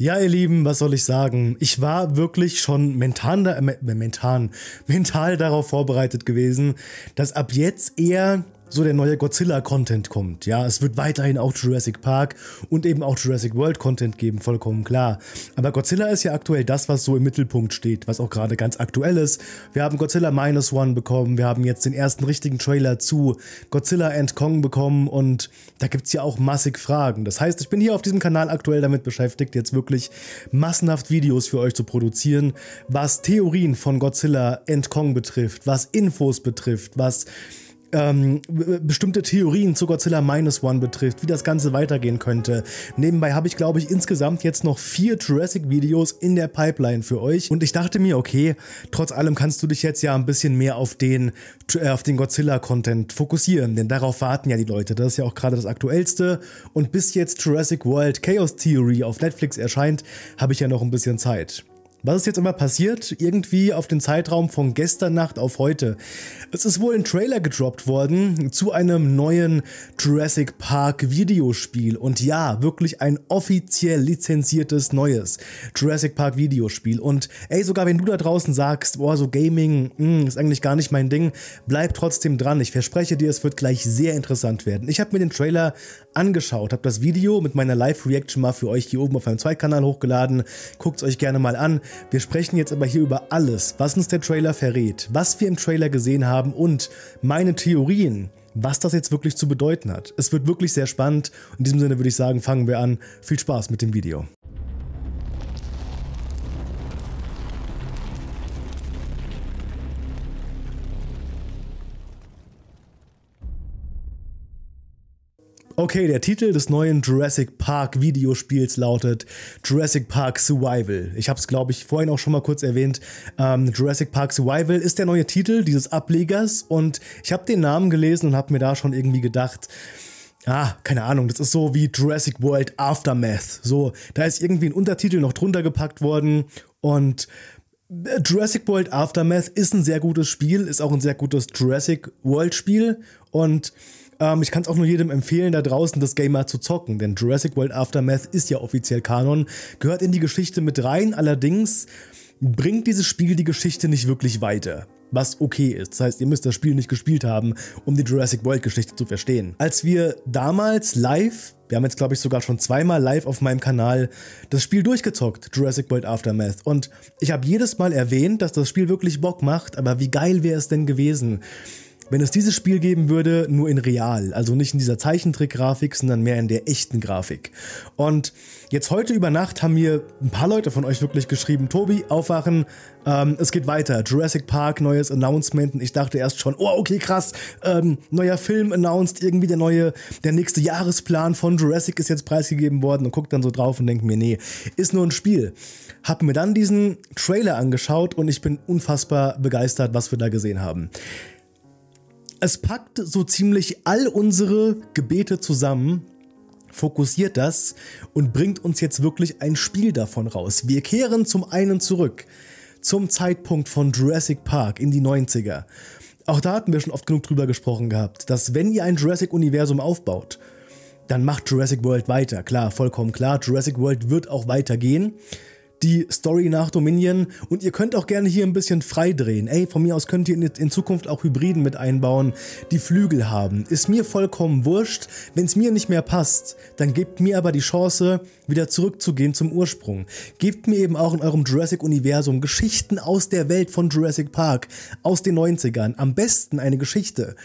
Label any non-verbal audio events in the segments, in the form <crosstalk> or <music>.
Ja, ihr Lieben, was soll ich sagen? Ich war wirklich schon mental, äh, mental, <laughs> mental darauf vorbereitet gewesen, dass ab jetzt eher so der neue Godzilla-Content kommt. Ja, es wird weiterhin auch Jurassic Park und eben auch Jurassic World-Content geben, vollkommen klar. Aber Godzilla ist ja aktuell das, was so im Mittelpunkt steht, was auch gerade ganz aktuell ist. Wir haben Godzilla Minus One bekommen, wir haben jetzt den ersten richtigen Trailer zu Godzilla and Kong bekommen und da gibt's ja auch massig Fragen. Das heißt, ich bin hier auf diesem Kanal aktuell damit beschäftigt, jetzt wirklich massenhaft Videos für euch zu produzieren, was Theorien von Godzilla and Kong betrifft, was Infos betrifft, was ähm, bestimmte Theorien zu Godzilla Minus One betrifft, wie das Ganze weitergehen könnte. Nebenbei habe ich, glaube ich, insgesamt jetzt noch vier Jurassic-Videos in der Pipeline für euch. Und ich dachte mir, okay, trotz allem kannst du dich jetzt ja ein bisschen mehr auf den, äh, auf den Godzilla-Content fokussieren, denn darauf warten ja die Leute. Das ist ja auch gerade das Aktuellste. Und bis jetzt Jurassic World Chaos Theory auf Netflix erscheint, habe ich ja noch ein bisschen Zeit. Was ist jetzt immer passiert? Irgendwie auf den Zeitraum von gestern Nacht auf heute. Es ist wohl ein Trailer gedroppt worden zu einem neuen Jurassic Park Videospiel. Und ja, wirklich ein offiziell lizenziertes neues Jurassic Park Videospiel. Und ey, sogar wenn du da draußen sagst, boah, so Gaming mh, hm, ist eigentlich gar nicht mein Ding, bleib trotzdem dran. Ich verspreche dir, es wird gleich sehr interessant werden. Ich habe mir den Trailer angeschaut, habe das Video mit meiner Live-Reaction mal für euch hier oben auf meinem Zweitkanal hochgeladen. Guckt es euch gerne mal an. Wir sprechen jetzt aber hier über alles, was uns der Trailer verrät, was wir im Trailer gesehen haben und meine Theorien, was das jetzt wirklich zu bedeuten hat. Es wird wirklich sehr spannend. In diesem Sinne würde ich sagen, fangen wir an. Viel Spaß mit dem Video. Okay, der Titel des neuen Jurassic Park Videospiels lautet Jurassic Park Survival. Ich habe es, glaube ich, vorhin auch schon mal kurz erwähnt. Ähm, Jurassic Park Survival ist der neue Titel dieses Ablegers und ich habe den Namen gelesen und habe mir da schon irgendwie gedacht, Ah, keine Ahnung, das ist so wie Jurassic World Aftermath. So, da ist irgendwie ein Untertitel noch drunter gepackt worden und äh, Jurassic World Aftermath ist ein sehr gutes Spiel, ist auch ein sehr gutes Jurassic World Spiel und ähm, ich kann es auch nur jedem empfehlen, da draußen das Game mal zu zocken, denn Jurassic World Aftermath ist ja offiziell Kanon, gehört in die Geschichte mit rein, allerdings bringt dieses Spiel die Geschichte nicht wirklich weiter was okay ist. Das heißt, ihr müsst das Spiel nicht gespielt haben, um die Jurassic World Geschichte zu verstehen. Als wir damals live, wir haben jetzt glaube ich sogar schon zweimal live auf meinem Kanal das Spiel durchgezockt, Jurassic World Aftermath. Und ich habe jedes Mal erwähnt, dass das Spiel wirklich Bock macht, aber wie geil wäre es denn gewesen, wenn es dieses Spiel geben würde, nur in real, also nicht in dieser Zeichentrick-Grafik, sondern mehr in der echten Grafik. Und jetzt heute über Nacht haben mir ein paar Leute von euch wirklich geschrieben, Tobi, aufwachen, ähm, es geht weiter, Jurassic Park, neues Announcement. Und ich dachte erst schon, oh, okay, krass, ähm, neuer Film announced, irgendwie der neue, der nächste Jahresplan von Jurassic ist jetzt preisgegeben worden und guck dann so drauf und denke mir, nee, ist nur ein Spiel. Hab mir dann diesen Trailer angeschaut und ich bin unfassbar begeistert, was wir da gesehen haben. Es packt so ziemlich all unsere Gebete zusammen, fokussiert das und bringt uns jetzt wirklich ein Spiel davon raus. Wir kehren zum einen zurück zum Zeitpunkt von Jurassic Park in die 90er. Auch da hatten wir schon oft genug drüber gesprochen gehabt, dass wenn ihr ein Jurassic-Universum aufbaut, dann macht Jurassic World weiter. Klar, vollkommen klar, Jurassic World wird auch weitergehen die Story nach Dominion und ihr könnt auch gerne hier ein bisschen frei drehen. Ey, von mir aus könnt ihr in, Zukunft auch Hybriden mit einbauen, die Flügel haben. Ist mir vollkommen wurscht. Wenn es mir nicht mehr passt, dann gebt mir aber die Chance, wieder zurückzugehen zum Ursprung. Gebt mir eben auch in eurem Jurassic-Universum Geschichten aus der Welt von Jurassic Park, aus den 90ern. Am besten eine Geschichte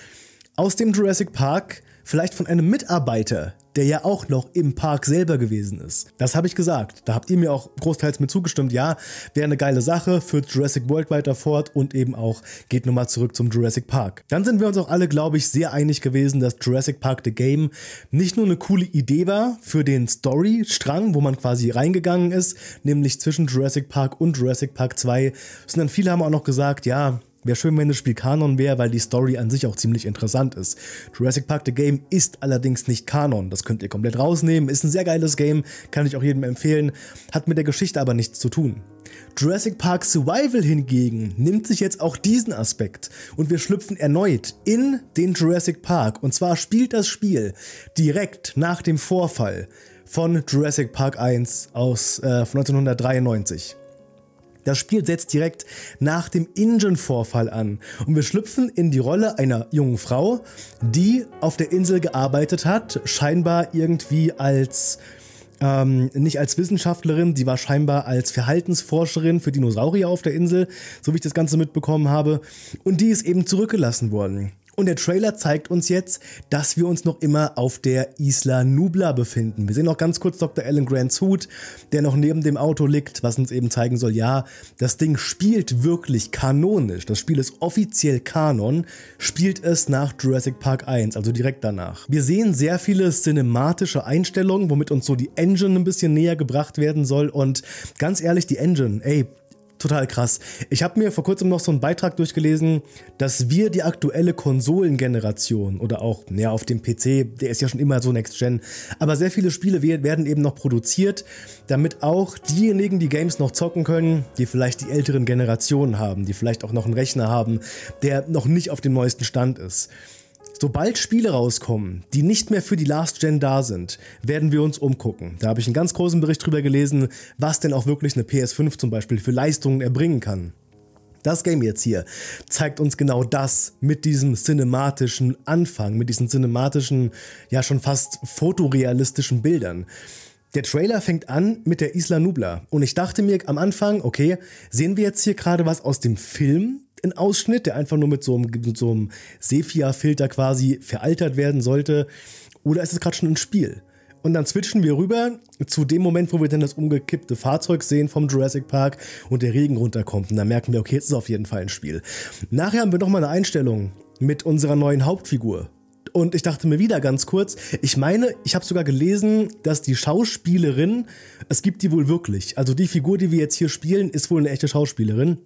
aus dem Jurassic Park, vielleicht von einem Mitarbeiter, der ja auch noch im Park selber gewesen ist. Das habe ich gesagt. Da habt ihr mir auch großteils mit zugestimmt. Ja, wäre eine geile Sache, führt Jurassic World weiter fort und eben auch geht nochmal zurück zum Jurassic Park. Dann sind wir uns auch alle, glaube ich, sehr einig gewesen, dass Jurassic Park The Game nicht nur eine coole Idee war für den Story-Strang, wo man quasi reingegangen ist, nämlich zwischen Jurassic Park und Jurassic Park 2, sondern viele haben auch noch gesagt, ja, Wäre schön, wenn das Spiel Kanon wäre, weil die Story an sich auch ziemlich interessant ist. Jurassic Park The Game ist allerdings nicht Kanon. Das könnt ihr komplett rausnehmen. Ist ein sehr geiles Game, kann ich auch jedem empfehlen. Hat mit der Geschichte aber nichts zu tun. Jurassic Park Survival hingegen nimmt sich jetzt auch diesen Aspekt und wir schlüpfen erneut in den Jurassic Park. Und zwar spielt das Spiel direkt nach dem Vorfall von Jurassic Park 1 aus äh, von 1993. Das Spiel setzt direkt nach dem Engine-Vorfall an und wir schlüpfen in die Rolle einer jungen Frau, die auf der Insel gearbeitet hat, scheinbar irgendwie als ähm, nicht als Wissenschaftlerin, die war scheinbar als Verhaltensforscherin für Dinosaurier auf der Insel, so wie ich das Ganze mitbekommen habe, und die ist eben zurückgelassen worden. Und der Trailer zeigt uns jetzt, dass wir uns noch immer auf der Isla Nubla befinden. Wir sehen noch ganz kurz Dr. Alan Grants Hut, der noch neben dem Auto liegt, was uns eben zeigen soll, ja, das Ding spielt wirklich kanonisch. Das Spiel ist offiziell Kanon, spielt es nach Jurassic Park 1, also direkt danach. Wir sehen sehr viele cinematische Einstellungen, womit uns so die Engine ein bisschen näher gebracht werden soll. Und ganz ehrlich, die Engine, ey, total krass. Ich habe mir vor kurzem noch so einen Beitrag durchgelesen, dass wir die aktuelle Konsolengeneration oder auch ja, auf dem PC, der ist ja schon immer so Next Gen, aber sehr viele Spiele werden eben noch produziert, damit auch diejenigen, die Games noch zocken können, die vielleicht die älteren Generationen haben, die vielleicht auch noch einen Rechner haben, der noch nicht auf dem neuesten Stand ist. Sobald Spiele rauskommen, die nicht mehr für die Last Gen da sind, werden wir uns umgucken. Da habe ich einen ganz großen Bericht drüber gelesen, was denn auch wirklich eine PS5 zum Beispiel für Leistungen erbringen kann. Das Game jetzt hier zeigt uns genau das mit diesem cinematischen Anfang, mit diesen cinematischen, ja schon fast fotorealistischen Bildern. Der Trailer fängt an mit der Isla Nubla und ich dachte mir am Anfang, okay, sehen wir jetzt hier gerade was aus dem Film, ein Ausschnitt, der einfach nur mit so einem, mit so einem Sepia-Filter quasi veraltert werden sollte, oder ist es gerade schon ein Spiel? Und dann switchen wir rüber zu dem Moment, wo wir dann das umgekippte Fahrzeug sehen vom Jurassic Park und der Regen runterkommt. Und dann merken wir, okay, jetzt ist auf jeden Fall ein Spiel. Nachher haben wir nochmal eine Einstellung mit unserer neuen Hauptfigur. Und ich dachte mir wieder ganz kurz, ich meine, ich habe sogar gelesen, dass die Schauspielerin, es gibt die wohl wirklich. Also die Figur, die wir jetzt hier spielen, ist wohl eine echte Schauspielerin.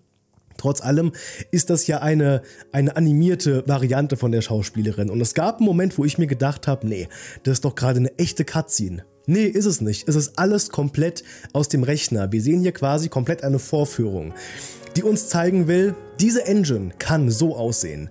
Trotz allem ist das ja eine, eine animierte Variante von der Schauspielerin. Und es gab einen Moment, wo ich mir gedacht habe, nee, das ist doch gerade eine echte Cutscene. Nee, ist es nicht. Es ist alles komplett aus dem Rechner. Wir sehen hier quasi komplett eine Vorführung, die uns zeigen will, diese Engine kann so aussehen.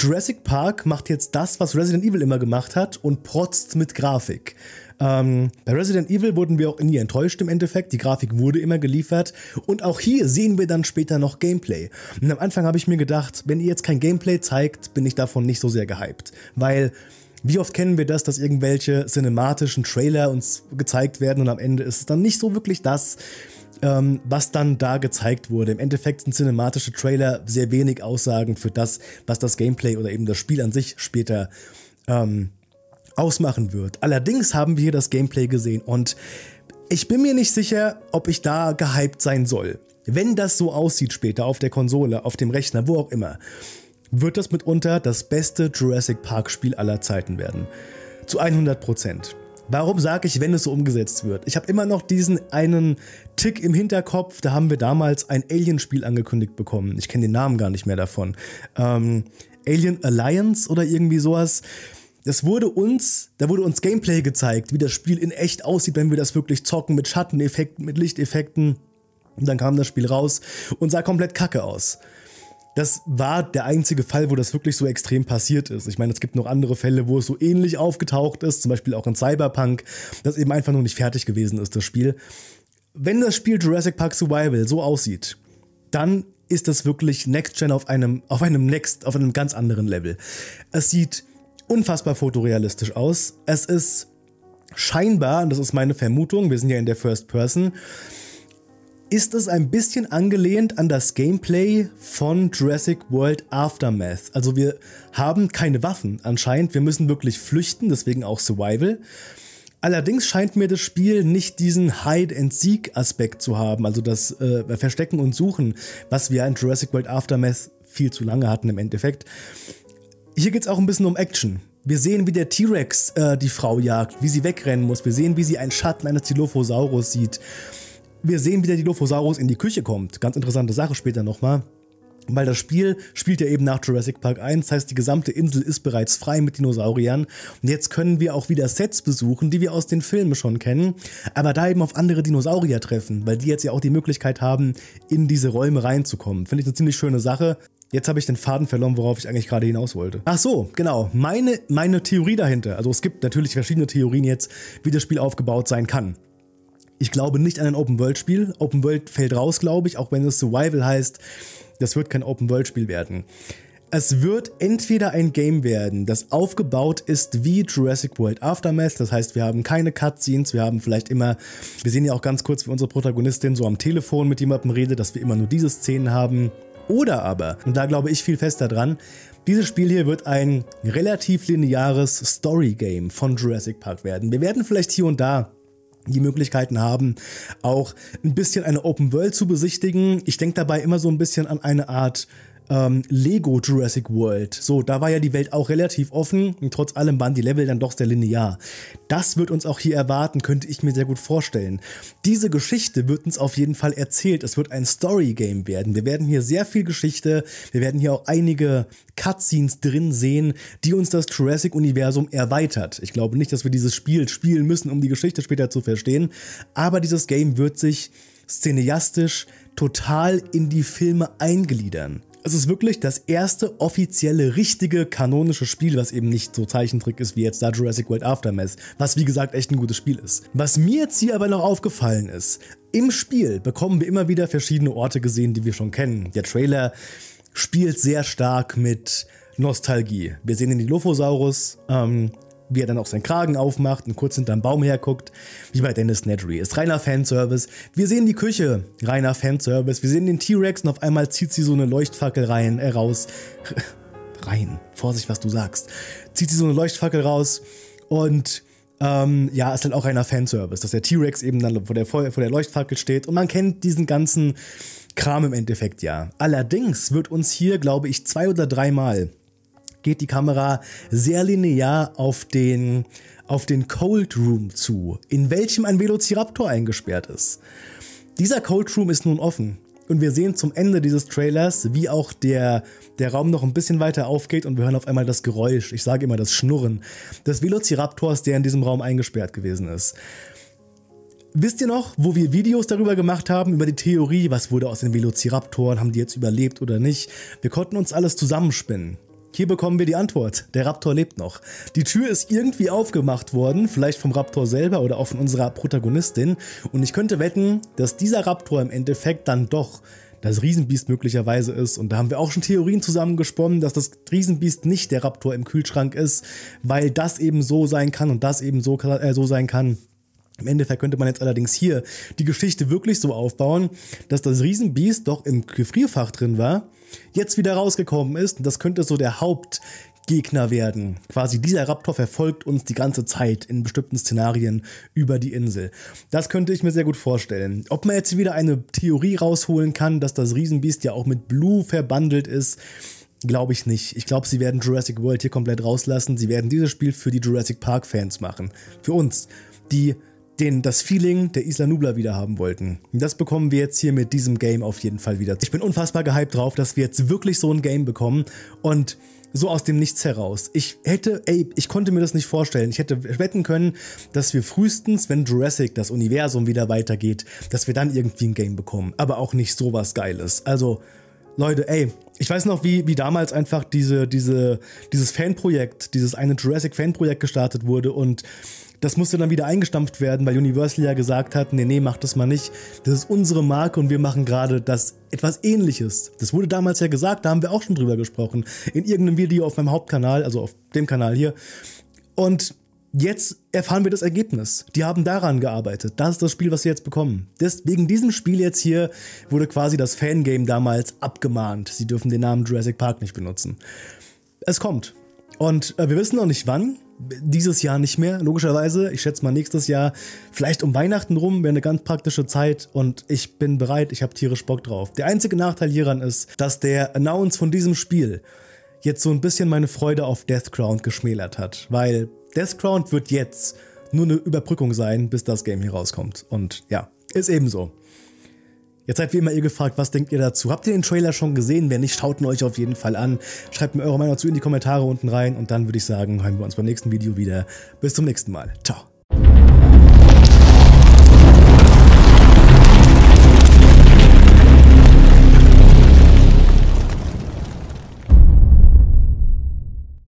Jurassic Park macht jetzt das, was Resident Evil immer gemacht hat und protzt mit Grafik. Ähm, bei Resident Evil wurden wir auch nie enttäuscht im Endeffekt. Die Grafik wurde immer geliefert. Und auch hier sehen wir dann später noch Gameplay. Und am Anfang habe ich mir gedacht, wenn ihr jetzt kein Gameplay zeigt, bin ich davon nicht so sehr gehypt. Weil wie oft kennen wir das, dass irgendwelche cinematischen Trailer uns gezeigt werden und am Ende ist es dann nicht so wirklich das, ähm, was dann da gezeigt wurde. Im Endeffekt sind cinematische Trailer sehr wenig Aussagen für das, was das Gameplay oder eben das Spiel an sich später ähm, ausmachen wird. Allerdings haben wir hier das Gameplay gesehen und ich bin mir nicht sicher, ob ich da gehypt sein soll. Wenn das so aussieht später auf der Konsole, auf dem Rechner, wo auch immer, wird das mitunter das beste Jurassic Park Spiel aller Zeiten werden. Zu 100 Prozent. Warum sage ich, wenn es so umgesetzt wird? Ich habe immer noch diesen einen Tick im Hinterkopf. Da haben wir damals ein Alien-Spiel angekündigt bekommen. Ich kenne den Namen gar nicht mehr davon. Ähm, Alien Alliance oder irgendwie sowas das wurde uns, da wurde uns Gameplay gezeigt, wie das Spiel in echt aussieht, wenn wir das wirklich zocken mit Schatteneffekten, mit Lichteffekten. Und dann kam das Spiel raus und sah komplett kacke aus. Das war der einzige Fall, wo das wirklich so extrem passiert ist. Ich meine, es gibt noch andere Fälle, wo es so ähnlich aufgetaucht ist, zum Beispiel auch in Cyberpunk, das eben einfach nur nicht fertig gewesen ist, das Spiel. Wenn das Spiel Jurassic Park Survival so aussieht, dann ist das wirklich Next Gen auf einem, auf einem Next, auf einem ganz anderen Level. Es sieht unfassbar fotorealistisch aus. Es ist scheinbar, und das ist meine Vermutung, wir sind ja in der First Person, ist es ein bisschen angelehnt an das Gameplay von Jurassic World Aftermath. Also wir haben keine Waffen anscheinend, wir müssen wirklich flüchten, deswegen auch Survival. Allerdings scheint mir das Spiel nicht diesen Hide-and-Seek-Aspekt zu haben, also das äh, Verstecken und Suchen, was wir in Jurassic World Aftermath viel zu lange hatten im Endeffekt. Hier geht es auch ein bisschen um Action. Wir sehen, wie der T-Rex äh, die Frau jagt, wie sie wegrennen muss. Wir sehen, wie sie einen Schatten eines Dilophosaurus sieht. Wir sehen, wie der Dilophosaurus in die Küche kommt. Ganz interessante Sache später nochmal. Weil das Spiel spielt ja eben nach Jurassic Park 1, das heißt, die gesamte Insel ist bereits frei mit Dinosauriern. Und jetzt können wir auch wieder Sets besuchen, die wir aus den Filmen schon kennen, aber da eben auf andere Dinosaurier treffen, weil die jetzt ja auch die Möglichkeit haben, in diese Räume reinzukommen. Finde ich eine ziemlich schöne Sache. Jetzt habe ich den Faden verloren, worauf ich eigentlich gerade hinaus wollte. Ach so, genau. Meine, meine Theorie dahinter. Also es gibt natürlich verschiedene Theorien jetzt, wie das Spiel aufgebaut sein kann. Ich glaube nicht an ein Open-World-Spiel. Open World fällt raus, glaube ich, auch wenn es Survival heißt. Das wird kein Open-World-Spiel werden. Es wird entweder ein Game werden, das aufgebaut ist wie Jurassic World Aftermath. Das heißt, wir haben keine Cutscenes, wir haben vielleicht immer, wir sehen ja auch ganz kurz, wie unsere Protagonistin so am Telefon mit jemandem redet, dass wir immer nur diese Szenen haben. Oder aber, und da glaube ich viel fester dran, dieses Spiel hier wird ein relativ lineares Story-Game von Jurassic Park werden. Wir werden vielleicht hier und da die Möglichkeiten haben, auch ein bisschen eine Open World zu besichtigen. Ich denke dabei immer so ein bisschen an eine Art ähm, Lego Jurassic World. So, da war ja die Welt auch relativ offen und trotz allem waren die Level dann doch sehr linear. Das wird uns auch hier erwarten, könnte ich mir sehr gut vorstellen. Diese Geschichte wird uns auf jeden Fall erzählt. Es wird ein Story Game werden. Wir werden hier sehr viel Geschichte, wir werden hier auch einige Cutscenes drin sehen, die uns das Jurassic-Universum erweitert. Ich glaube nicht, dass wir dieses Spiel spielen müssen, um die Geschichte später zu verstehen, aber dieses Game wird sich cineastisch total in die Filme eingliedern. Es ist wirklich das erste offizielle, richtige, kanonische Spiel, was eben nicht so Zeichentrick ist wie jetzt da Jurassic World Aftermath, was wie gesagt echt ein gutes Spiel ist. Was mir jetzt hier aber noch aufgefallen ist, im Spiel bekommen wir immer wieder verschiedene Orte gesehen, die wir schon kennen. Der Trailer spielt sehr stark mit Nostalgie. Wir sehen den Dilophosaurus, ähm, wie er dann auch seinen Kragen aufmacht und kurz hinterm Baum herguckt, wie bei Dennis Nedry. Ist reiner Fanservice. Wir sehen die Küche, reiner Fanservice. Wir sehen den T-Rex und auf einmal zieht sie so eine Leuchtfackel rein, äh, raus. <laughs> rein, Vorsicht, was du sagst. Zieht sie so eine Leuchtfackel raus und ähm, ja, ist halt auch reiner Fanservice, dass der T-Rex eben dann vor der, vor der Leuchtfackel steht und man kennt diesen ganzen Kram im Endeffekt ja. Allerdings wird uns hier, glaube ich, zwei oder dreimal geht die Kamera sehr linear auf den, auf den Cold Room zu, in welchem ein Velociraptor eingesperrt ist. Dieser Cold Room ist nun offen und wir sehen zum Ende dieses Trailers, wie auch der, der Raum noch ein bisschen weiter aufgeht und wir hören auf einmal das Geräusch, ich sage immer das Schnurren, des Velociraptors, der in diesem Raum eingesperrt gewesen ist. Wisst ihr noch, wo wir Videos darüber gemacht haben, über die Theorie, was wurde aus den Velociraptoren, haben die jetzt überlebt oder nicht? Wir konnten uns alles zusammenspinnen. Hier bekommen wir die Antwort. Der Raptor lebt noch. Die Tür ist irgendwie aufgemacht worden, vielleicht vom Raptor selber oder auch von unserer Protagonistin. Und ich könnte wetten, dass dieser Raptor im Endeffekt dann doch das Riesenbiest möglicherweise ist. Und da haben wir auch schon Theorien zusammengesponnen, dass das Riesenbiest nicht der Raptor im Kühlschrank ist, weil das eben so sein kann und das eben so, äh, so sein kann. Im Endeffekt könnte man jetzt allerdings hier die Geschichte wirklich so aufbauen, dass das Riesenbiest doch im Gefrierfach drin war jetzt wieder rausgekommen ist. Und das könnte so der Hauptgegner werden. Quasi dieser Raptor verfolgt uns die ganze Zeit in bestimmten Szenarien über die Insel. Das könnte ich mir sehr gut vorstellen. Ob man jetzt wieder eine Theorie rausholen kann, dass das Riesenbiest ja auch mit Blue verbandelt ist, Glaube ich nicht. Ich glaube, sie werden Jurassic World hier komplett rauslassen. Sie werden dieses Spiel für die Jurassic Park Fans machen. Für uns, die den, das Feeling der Isla Nubla wieder haben wollten. Das bekommen wir jetzt hier mit diesem Game auf jeden Fall wieder. Ich bin unfassbar gehypt drauf, dass wir jetzt wirklich so ein Game bekommen und so aus dem Nichts heraus. Ich hätte, ey, ich konnte mir das nicht vorstellen. Ich hätte wetten können, dass wir frühestens, wenn Jurassic, das Universum wieder weitergeht, dass wir dann irgendwie ein Game bekommen. Aber auch nicht sowas Geiles. Also, Leute, ey, ich weiß noch, wie, wie damals einfach diese, diese, dieses Fanprojekt, dieses eine Jurassic Fanprojekt gestartet wurde und das musste dann wieder eingestampft werden, weil Universal ja gesagt hat, nee, nee, mach das mal nicht. Das ist unsere Marke und wir machen gerade das etwas ähnliches. Das wurde damals ja gesagt, da haben wir auch schon drüber gesprochen. In irgendeinem Video auf meinem Hauptkanal, also auf dem Kanal hier. Und jetzt erfahren wir das Ergebnis. Die haben daran gearbeitet. Das ist das Spiel, was sie jetzt bekommen. Das, wegen diesem Spiel jetzt hier wurde quasi das Fangame damals abgemahnt. Sie dürfen den Namen Jurassic Park nicht benutzen. Es kommt. Und äh, wir wissen noch nicht wann dieses Jahr nicht mehr, logischerweise. Ich schätze mal nächstes Jahr, vielleicht um Weihnachten rum, wäre eine ganz praktische Zeit und ich bin bereit, ich habe tierisch Bock drauf. Der einzige Nachteil hieran ist, dass der Announce von diesem Spiel jetzt so ein bisschen meine Freude auf Deathcrown geschmälert hat, weil Deathcrown wird jetzt nur eine Überbrückung sein, bis das Game hier rauskommt. Und ja, ist eben so. Jetzt seid wie immer ihr gefragt, was denkt ihr dazu? Habt ihr den Trailer schon gesehen? Wenn nicht, schaut ihn euch auf jeden Fall an. Schreibt mir eure Meinung dazu in die Kommentare unten rein und dann würde ich sagen, hören wir uns beim nächsten Video wieder. Bis zum nächsten Mal. Ciao.